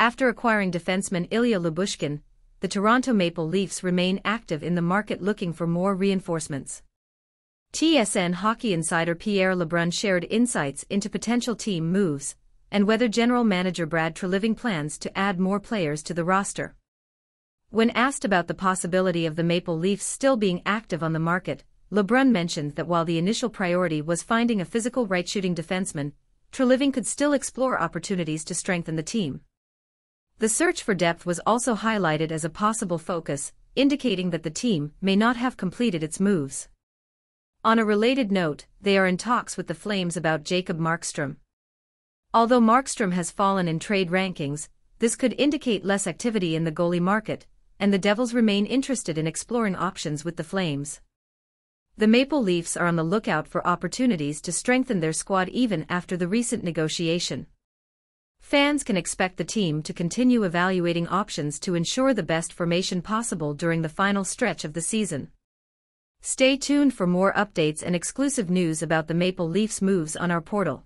After acquiring defenseman Ilya Lyubushkin, the Toronto Maple Leafs remain active in the market looking for more reinforcements. TSN hockey insider Pierre LeBrun shared insights into potential team moves and whether general manager Brad Treliving plans to add more players to the roster. When asked about the possibility of the Maple Leafs still being active on the market, LeBrun mentioned that while the initial priority was finding a physical right-shooting defenseman, Treliving could still explore opportunities to strengthen the team. The search for depth was also highlighted as a possible focus, indicating that the team may not have completed its moves. On a related note, they are in talks with the Flames about Jacob Markstrom. Although Markstrom has fallen in trade rankings, this could indicate less activity in the goalie market, and the Devils remain interested in exploring options with the Flames. The Maple Leafs are on the lookout for opportunities to strengthen their squad even after the recent negotiation. Fans can expect the team to continue evaluating options to ensure the best formation possible during the final stretch of the season. Stay tuned for more updates and exclusive news about the Maple Leafs moves on our portal.